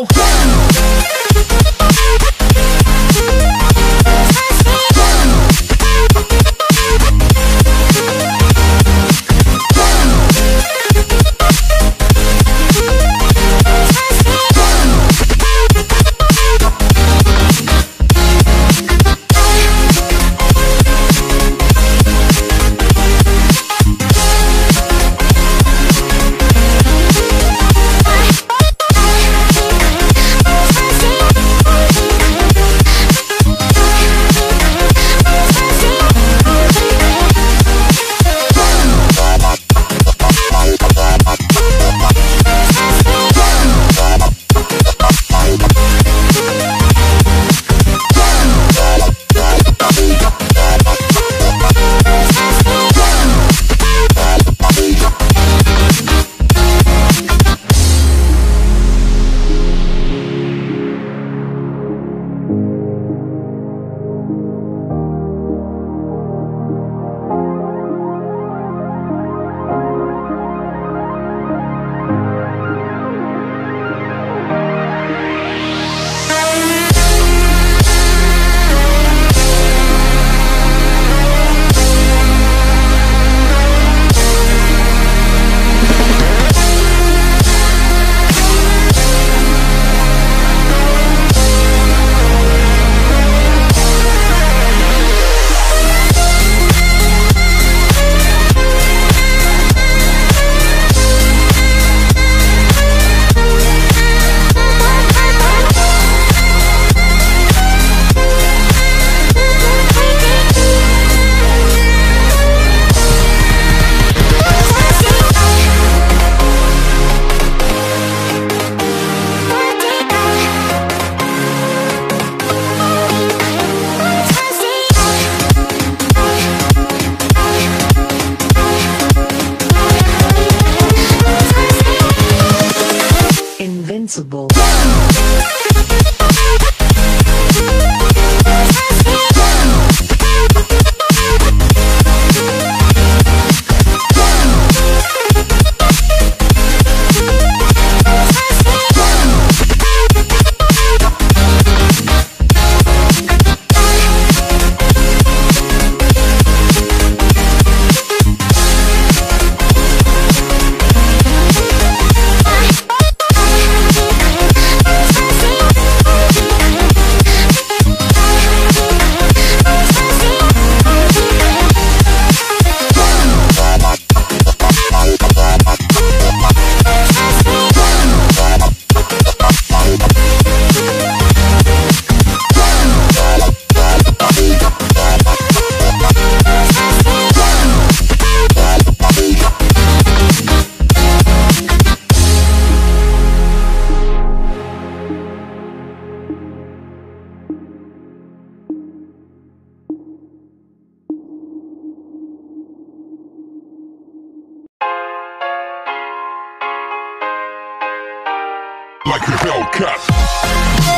Oh. Invincible. like a Hellcat.